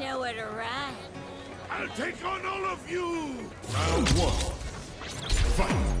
nowhere to run. I'll take on all of you! Round one. Fight.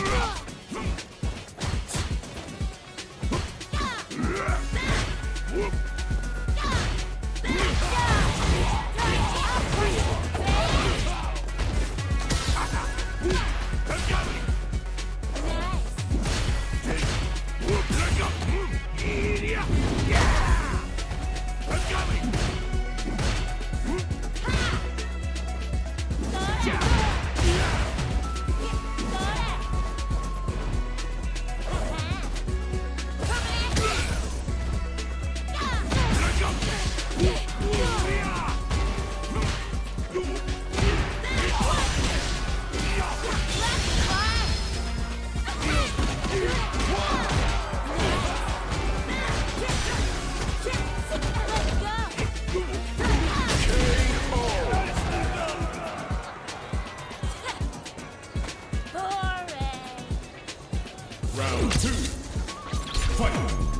Drag Fight.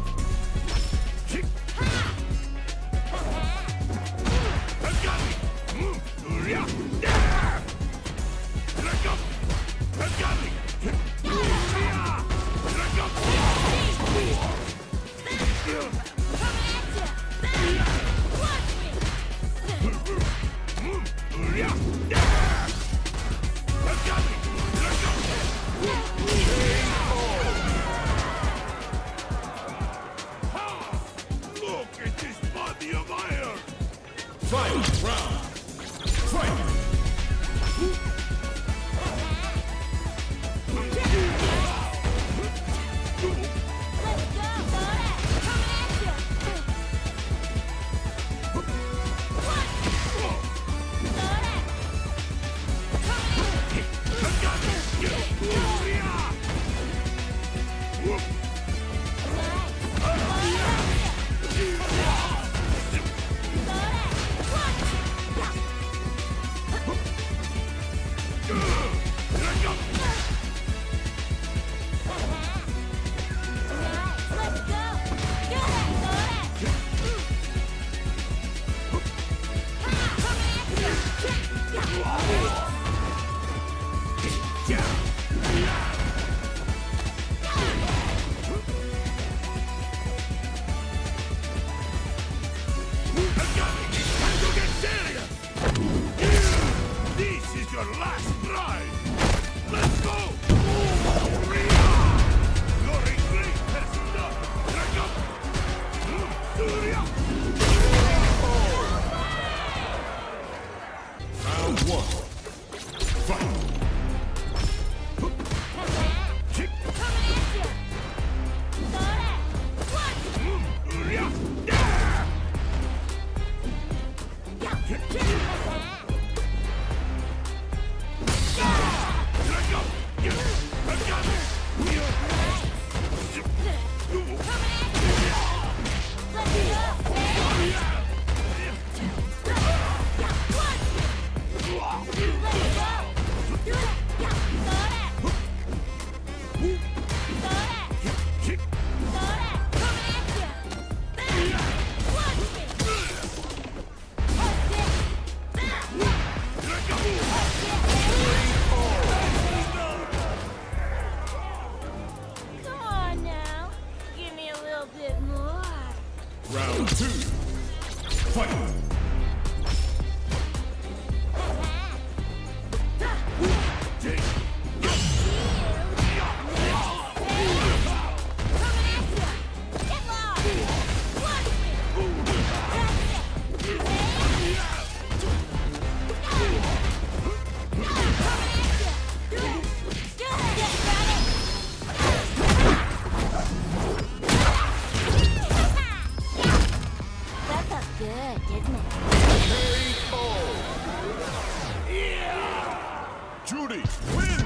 Win!